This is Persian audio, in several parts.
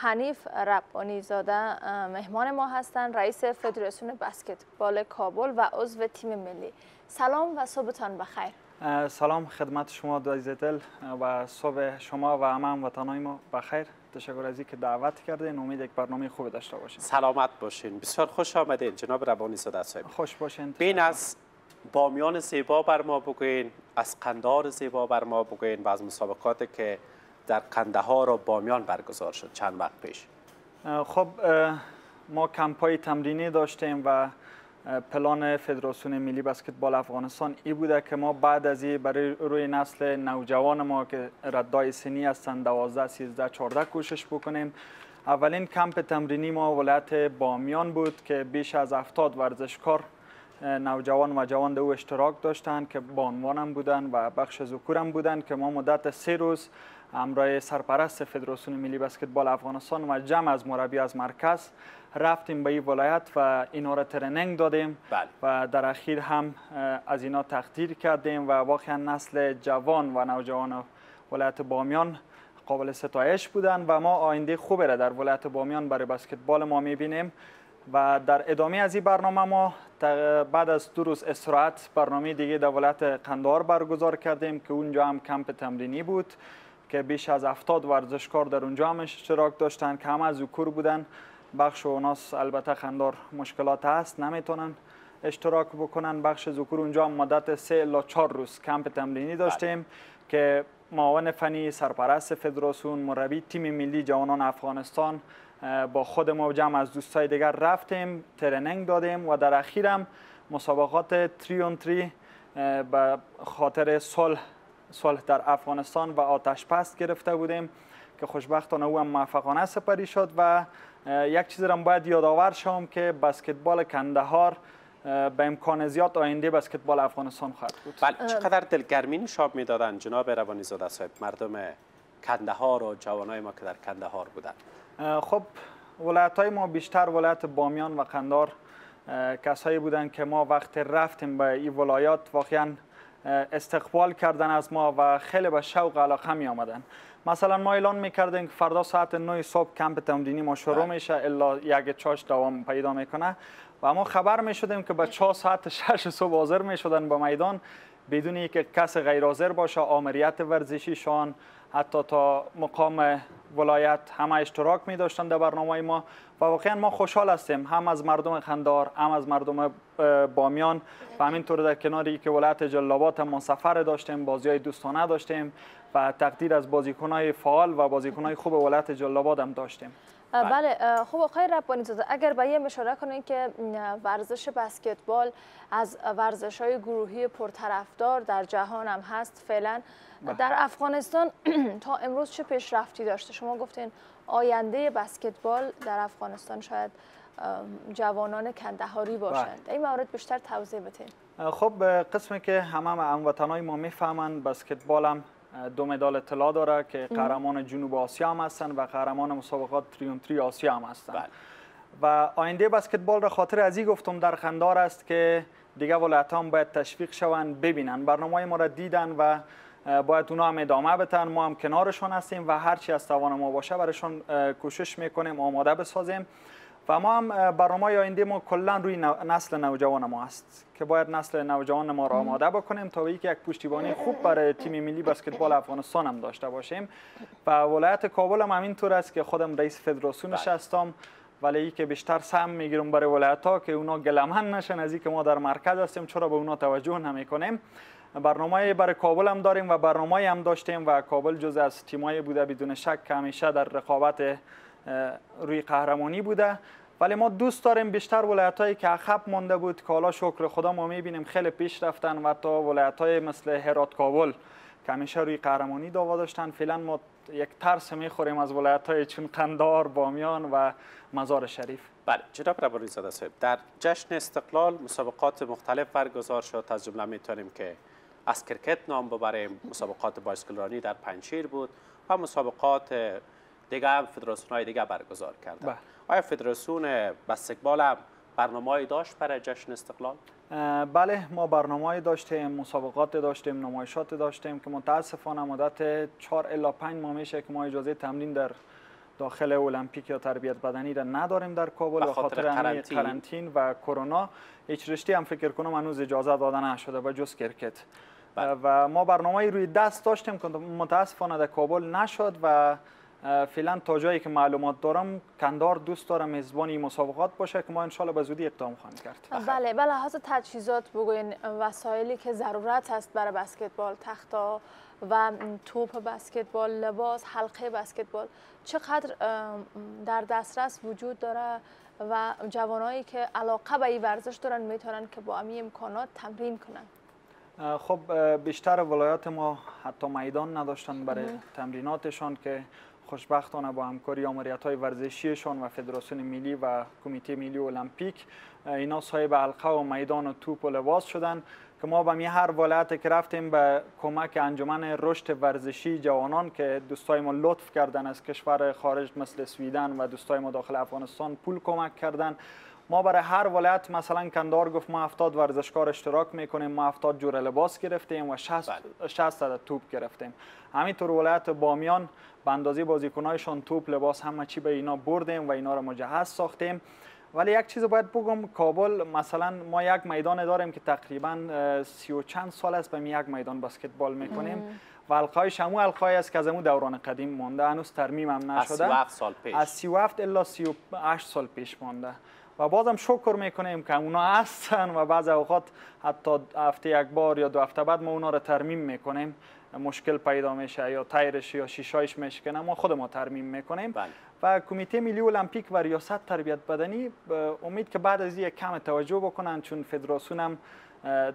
حنیف ربانی زاده مهمان ما هستند رئیس فدراسیون بسکتبال کابل و عضو تیم ملی. سلام و صبحتان بخیر. سلام خدمت شما دویز دل و صبح شما و همه وطنای ما بخیر. تشکر از که دعوت کردین. امید یک برنامه خوب داشته باشین. سلامت باشین. بسیار خوش آمدین جناب روانی زاده صاحب. خوش باشین. بین از بامیان زیبا بر ما بگوین از قندار زیبا بر ما بگوین و از مسابقاتی که در قندهار و بامیان برگزار شد چند وقت پیش. خب ما کمپای تمرینی داشتیم و پلان فدراسیون ملی بسکتبال افغانستان ای بوده که ما بعد از این برای روی نسل نوجوان ما که ردای سنی هستند 12 13 14 کوشش بکنیم. اولین کمپ تمرینی ما ولایت بامیان بود که بیش از 70 ورزشکار نوجوان و جوان او اشتراک داشتند که با عنوانم بودن و بخش ذکورم بودن که ما مدت سه روز همراه سرپرست فدراسیون ملی بسکتبال افغانستان و جمع از مربی از مرکز رفتیم به این ولایت و اینا را ترنینگ دادیم بله. و در اخیر هم از اینا تقدیر کردیم و واقعا نسل جوان و نوجوان ولایت بامیان قابل ستایش بودن و ما آینده خوبی را در ولایت بامیان برای بسکتبال ما می‌بینیم و در ادامه از این برنامه ما بعد از دو روز استراحت برنامه دیگه در ولایت قندهار برگزار کردیم که اونجا هم کمپ تمرینی بود که بیش از 70 ورزشکار در اونجا هم اشتراک داشتن که همه از ذکور بودن. بخش اوناس البته خندار مشکلات هست نمی‌تونن اشتراک بکنن. بخش ذکور اونجا هم مدت سه الا چهار روز کمپ تمرینی داشتیم که معاون فنی سرپرست فدراسیون مربی تیم ملی جوانان افغانستان با خود ما جمع از دوستای دیگر رفتیم ترنینگ دادیم و در اخیرم مسابقات تریون تری به خاطر صلح صلح در افغانستان و آتش پست گرفته بودیم که خوشبختانه او هم موفقانه سپری شد و یک چیز را باید یادآور شوم که بسکتبال کندهار به امکان زیاد آینده بسکتبال افغانستان خواهد بود. بله چقدر دلگرمی نشاب می‌دادن جناب روانی زاده صاحب؟ مردم کندهار و جوانای ما که در کندهار بودن. خب ولایت های ما بیشتر ولایت بامیان و قندار کسایی بودن که ما وقت رفتیم به این ولایات واقعا استقبال کردن از ما و خیلی به شوق علاقه می آمدن. مثلا ما اعلان می‌کردیم که فردا ساعت 9 صبح کمپ تمرینی ما شروع بله. میشه الا یک چاش دوام پیدا می‌کنه. و ما خبر می شدیم که به 4 ساعت 6 صبح حاضر می شدن به میدان بدون اینکه کس غیر حاضر باشه آمریت ورزشیشان حتی تا مقام ولایت همه اشتراک می داشتن در برنامه ما و واقعا ما خوشحال هستیم. هم از مردم خندار هم از مردم بامیان و همینطور در کناری که ولایت جلابات هم سفر داشتیم بازی های دوستانه داشتیم و تقدیر از بازیکنهای فعال و بازیکنهای خوب ولایت جلاباد هم داشتیم. بله, بله، خب آقای ربانی زاده اگر به یه اشاره کنین که ورزش بسکتبال از ورزش های گروهی پرطرفدار در جهان هم هست فعلا بله. در افغانستان تا امروز چه پیشرفتی داشته شما گفتین آینده بسکتبال در افغانستان شاید جوانان کندهاری باشند بله. این موارد بیشتر توضیح بدین خب قسمی که همه هموطنای ما می‌فهمند بسکتبال هم دو مدال اطلاع داره که قهرمان جنوب آسیا هم هستن و قهرمان مسابقات تریون تری آسیا هم هستن. بله. و آینده بسکتبال را خاطر از گفتم در خندار است که دیگه ولایت هم باید تشویق شوند ببینن. برنامه ما را دیدن و باید اونا هم ادامه بتن ما هم کنارشون هستیم و هرچی از توان ما باشه برایشون کوشش می‌کنیم آماده بسازیم. و ما هم برنامه آینده ما کلا روی نسل نوجوان ما هست که باید نسل نوجوان ما را آماده بکنیم تا که یک پشتیبانی خوب برای تیم ملی بسکتبال افغانستان هم داشته باشیم. و ولایت کابل هم همینطور است که خودم رئیس فدراسیونش بله. هستم ولی که بیشتر سهم می‌گیرم برای ولایت ها که اونا گلمن نشن از که ما در مرکز هستیم چرا به اونا توجه نمی کنیم برنامه برای کابل هم داریم و برنامه هم داشتیم و کابل جز از تیمای بوده بدون شک همیشه در رقابت روی قهرمانی بوده. ولی ما دوست داریم بیشتر ولایت هایی که عقب مانده بود که حالا شکر خدا ما می‌بینیم خیلی پیش رفتن و تا ولایت های مثل هرات کابل که همیشه روی قهرمانی داوا داشتن. فعلا ما یک ترس می‌خوریم از ولایت های چون قندار بامیان و مزار شریف. بله جناب ربانی زاده صاحب در جشن استقلال مسابقات مختلف برگزار شد. از جمله می‌تونیم که از کرکت نام ببریم. مسابقات بایسکل در پنجشیر بود و مسابقات دیگه هم فدراسیون های دیگه برگزار کردن بله. آیا فدراسیون بسکتبال هم برنامه داشت برای جشن استقلال؟ بله ما برنامه داشتیم مسابقات داشتیم نمایشات داشتیم که متاسفانه مدت 4 الا 5 ماه میشه که ما اجازه تمرین در داخل المپیک یا تربیت بدنی را نداریم در کابل به خاطر قرنطین و کرونا هیچ رشته هم فکر کنم هنوز اجازه داده نشده و جز کرکت بله. و ما برنامه روی دست داشتیم که متاسفانه در کابل نشد و فعلا تا جایی که معلومات دارم کندار دوست دارم میزبان مسابقات باشه که ما انشالله به زودی اقدام خواهیم کرد. بله به لحاظ تجهیزات بگوین. وسایلی که ضرورت هست برای بسکتبال تختا و توپ بسکتبال لباس حلقه بسکتبال چقدر در دسترس وجود داره و جوانایی که علاقه به این ورزش دارن می‌تونن که با امی امکانات تمرین کنن؟ خب بیشتر ولایات ما حتی میدان نداشتن برای تمریناتشان که خوشبختانه با همکاری آمریت های ورزشیشان و فدراسیون ملی و کمیته ملی المپیک اینا صاحب حلقه و میدان و توپ و لباس شدن که ما به می هر ولایت که رفتیم به کمک انجمن رشد ورزشی جوانان که دوستای ما لطف کردن از کشور خارج مثل سویدن و دوستای ما داخل افغانستان پول کمک کردن. ما برای هر ولایت مثلا کندار گفت ما 70 ورزشکار اشتراک می‌کنیم ما 70 جور لباس گرفتیم و 60 60 عدد توپ گرفتیم. همینطور ولایت بامیان به اندازه بازیکنایشان توپ لباس همه چی به اینا بردیم و اینا رو مجهز ساختیم. ولی یک چیز باید بگم کابل مثلا ما یک میدان داریم که تقریبا سی و چند سال است به یک میدان بسکتبال می‌کنیم. و القای شمو القای است که از اون دوران قدیم مونده هنوز ترمیم هم نشده. از 37 سال پیش. از 37 الا 38 سال پیش مونده و بازم شکر می‌کنیم که اونا هستن و بعض اوقات حتی هفته یک بار یا دو هفته بعد ما اونا رو ترمیم می‌کنیم. مشکل پیدا میشه یا تایرش یا شیشایش میشکنه ما خود ما ترمیم می‌کنیم. بله. و کمیته ملی المپیک و ریاست تربیت بدنی امید که بعد از یک کم توجه بکنن چون فدراسیون هم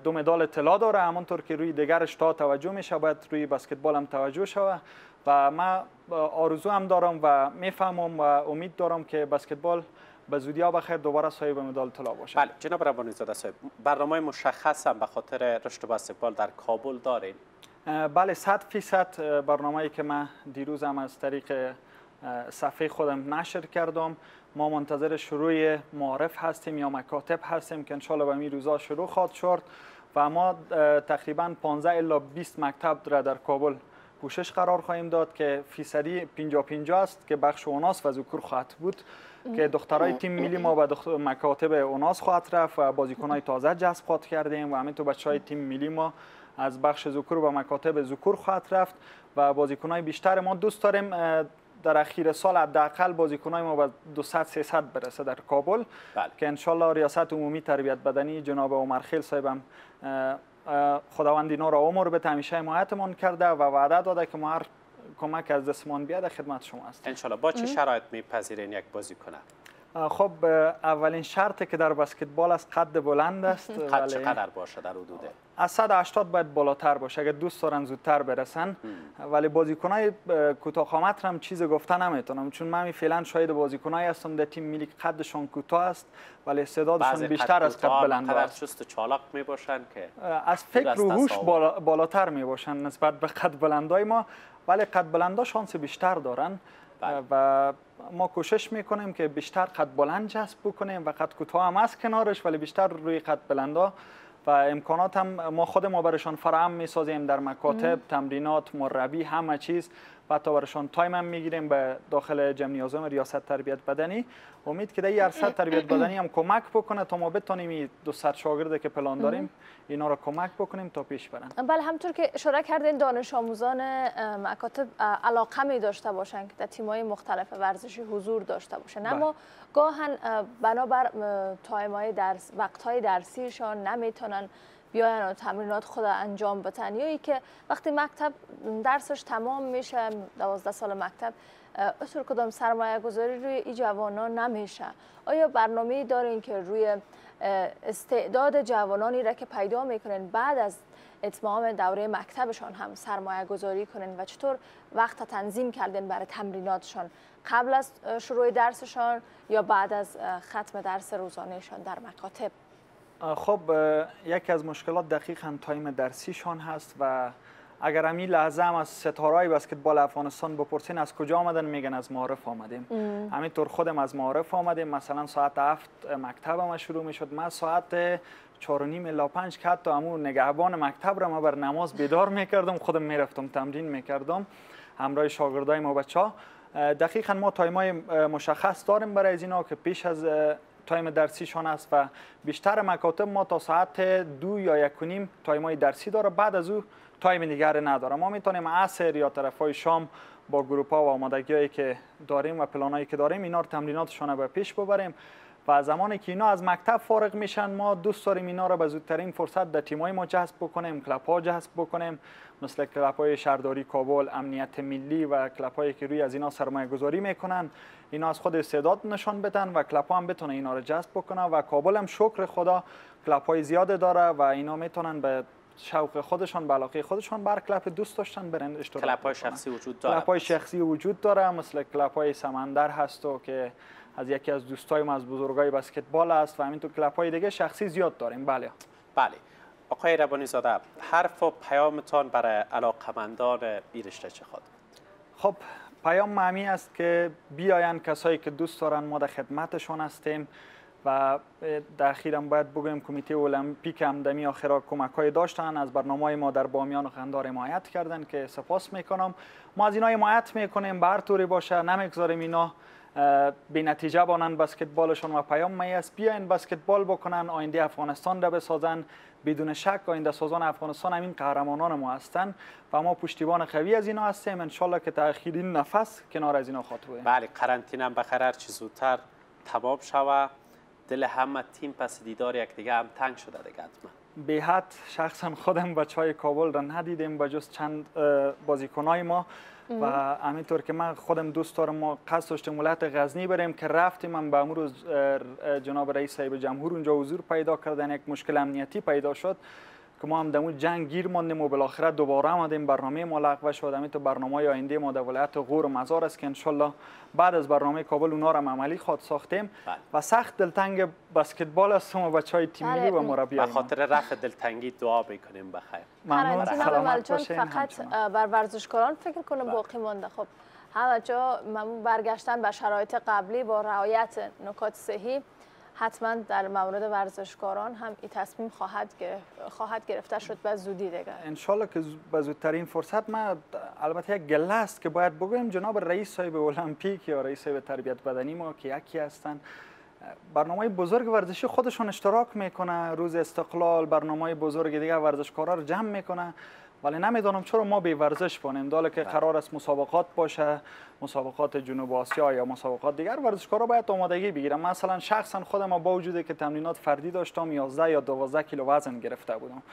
دو مدال طلا داره. همانطور که روی دیگر تا توجه میشه باید روی بسکتبال هم توجه شوه و ما آرزو هم دارم و می‌فهمم و امید دارم که بسکتبال به زودی ها بخیر دوباره صاحب مدال طلا باشه. بله جناب ربانی زاده صاحب برنامه مشخص هم به خاطر رشد بسکتبال در کابل دارین؟ بله صد فیصد برنامه‌ای که من دیروز هم از طریق صفحه خودم نشر کردم. ما منتظر شروع معارف هستیم یا مکاتب هستیم که انشالله به می روزا شروع خواهد شد. و ما تقریبا 15 الا 20 مکتب را در کابل پوشش قرار خواهیم داد که فیصدی 50 50 است که بخش اوناس و ذکر خواهد بود که دخترای تیم ملی ما به دختر مکاتب اوناس خواهد رفت و بازیکنای تازه جذب خواهد کردیم و همینطور بچهای تیم ملی ما از بخش ذکر و مکاتب ذکر خواهد رفت و بازیکنای بیشتر ما دوست داریم در اخیر سال حداقل بازیکنای ما به 200 300 برسه در کابل بله. که انشالله ریاست عمومی تربیت بدنی جناب عمر خیل صاحبم خداوند اینا را عمر به همیشه حمایتمون کرده و وعده داده که ما هر کمک از دستمان بیاد خدمت شما است انشالله. با چه شرایط میپذیرین یک بازیکن خب اولین شرط که در بسکتبال است قد بلند است. قد چقدر باشه در حدود؟ از 180 باید بالاتر باشه اگر دوست دارن زودتر برسن. ولی بازیکنای کوتاه قامت هم چیز گفته نمی‌تونم. چون من فعلا شاید بازیکنایی هستم در تیم ملی قدشون کوتاه است ولی استعدادشون بیشتر از قد بلند است. چست چالاک می باشن که از فکر و هوش بالاتر می باشن نسبت به قد بلندای ما. ولی قد بلندا شانس بیشتر دارن. بله. و ما کوشش می‌کنیم که بیشتر قد بلند جذب بکنیم و قد کوتاه هم از کنارش ولی بیشتر روی قد بلندا. و امکانات هم ما خود ما برشان فراهم می‌سازیم در مکاتب تمرینات مربی همه چیز. و حتی برشان تایم هم می‌گیریم به داخل جمع نیازم ریاست تربیت بدنی. امید که در این تربیت بدنی هم کمک بکنه تا ما بتونیم این دو شاگرده که پلان داریم اینا رو کمک بکنیم تا پیش برن. بله همطور که اشاره کردین دانش آموزان مکاتب علاقه می داشته باشن که در تیم‌های مختلف ورزشی حضور داشته باشن اما بله. گاهن بنابر تایم‌های درس وقت‌های درسیشان نمی‌تونن بیاین و تمرینات خود انجام بدن یا که وقتی مکتب درسش تمام میشه دوازده سال مکتب اصول کدام سرمایه گذاری روی ای جوانان نمیشه. آیا برنامه دارین که روی استعداد جوانانی را که پیدا می‌کنن بعد از اتمام دوره مکتبشان هم سرمایه گذاری کنن و چطور وقت تنظیم کردن برای تمریناتشان؟ قبل از شروع درسشان یا بعد از ختم درس روزانهشان در مکاتب؟ خب یکی از مشکلات دقیقا تایم درسیشان هست و اگر همین لحظه هم از ستارهای بسکتبال افغانستان بپرسین از کجا آمدن؟ میگن از معارف آمدیم. همینطور خودم از معارف آمدیم. مثلا ساعت هفت مکتب ما شروع می‌شد. من ساعت چهار و نیم الا پنج که حتی همون نگهبان مکتب را ما بر نماز بیدار می‌کردم. خودم می‌رفتم تمرین می‌کردم. همراه شاگردای ما بچه ها دقیقا ما time ای مشخص داریم برای از اینا که پیش از time درسیشان است و بیشتر مکاتب ما تا ساعت دو یا یک و نیم time ای درسی داره. بعد از او time دیگر نداره ما می‌تونیم عصر یا طرفای شام با گروپ ها و آمادگی که داریم و پلانایی که داریم اینا رو تمریناتشان به پیش ببریم. و زمانی که اینا از مکتب فارغ میشن ما دوست داریم اینا رو به زودترین فرصت در تیمای ما جذب بکنیم کلپ ها جذب بکنیم مثل کلپ های شهرداری کابل امنیت ملی و کلپ هایی که روی از اینا سرمایه گذاری می‌کنن اینا از خود استعداد نشان بدن و کلپ ها هم بتونه اینا رو جذب بکنن. و کابل هم شکر خدا کلپ های زیاد داره و اینا می‌تونن به شوق خودشان به علاقه خودشان بر کلپ دوست داشتن برن اشتراک کلپ های شخصی وجود داره. کلپ های شخصی وجود داره مثل کلپ های سمندر هست و که از یکی از دوستایم از بزرگای بسکتبال است و همینطور کلپ های دیگه شخصی زیاد داریم. بله. بله. آقای ربانی زاده حرف و پیامتان برای علاقمندان بیرشته چه خود خب پیام معمی است که بیاین کسایی که دوست دارن ما در خدمتشان هستیم. و در اخیرم باید بگویم کمیته المپیک همدمی آخرا کمک های داشتن. از برنامه ما در بامیان و خندار حمایت کردن که سپاس می‌کنم. ما از اینا حمایت می‌کنیم. بر طوری باشه نمی‌گذاریم اینا به نتیجه بانن بسکتبالشون و پیام می است بیاین بسکتبال بکنن آینده افغانستان را بسازن. بدون شک آینده سازان افغانستان همین قهرمانان ما هستن و ما پشتیبان قوی از اینا هستیم. ان که تا نفس کنار از اینا خاطر بله قرنطینه بخیر. هر زودتر تمام شوه دل همه تیم پس دیدار یکدیگه هم تنگ شده دیگه حتما. به حد شخصا خودم بچه های کابل را ندیدیم با جز چند بازیکنای ما. و همینطور که من خودم دوست دارم ما قصد داشتیم ولایت غزنی بریم که رفتیم من به امروز جناب رئیس صاحب جمهور اونجا حضور پیدا کردن یک مشکل امنیتی پیدا شد. که ما هم در جنگ گیر ماندیم و بالاخره دوباره آمدیم برنامه ما لغو شد تو برنامه آینده ما در ولایت غور و مزار است که انشالله بعد از برنامه کابل اونا را عملی خواد ساختیم. بله. و سخت دلتنگ بسکتبال هستم و بچه های تیم ملی و بله. مربی به خاطر رفع دلتنگی دعا بکنیم بخیر ممنون. سلامت فقط بر ورزشکاران فکر کنم بله. باقی مانده. خب همه جا برگشتن به شرایط قبلی با رعایت نکات صحی. حتما در مورد ورزشکاران هم این تصمیم خواهد گرفت خواهد گرفته شد به زودی دیگه انشالله که به زودترین فرصت ما البته یک گله است که باید بگویم جناب رئیس صاحب المپیک یا رئیس صاحب تربیت بدنی ما که یکی هستن برنامه بزرگ ورزشی خودشون اشتراک می‌کنه. روز استقلال برنامه بزرگ دیگه ورزشکارا رو جمع می‌کنه. ولی نمی‌دانم چرا ما به ورزش کنیم. داله که بله. قرار است مسابقات باشه مسابقات جنوب آسیا یا مسابقات دیگر ورزشکارا باید آمادگی بگیرن. مثلا شخصا خودم با وجودی که تمرینات فردی داشتم 11 یا 12 کیلو وزن گرفته بودم.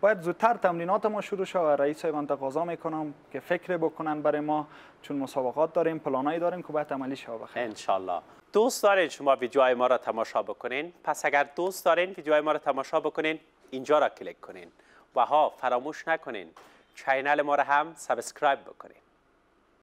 باید زودتر تمرینات ما شروع شه و رئیس من تقاضا می‌کنم که فکر بکنن برای ما چون مسابقات داریم پلانایی داریم که باید عملی شه بخیر ان دوست دارین شما ویدیوهای ما را تماشا بکنین؟ پس اگر دوست دارین ویدیوهای ما را تماشا بکنین اینجا را کلیک کنین. و ها فراموش نکنین. channel ما را هم subscribe بکنین.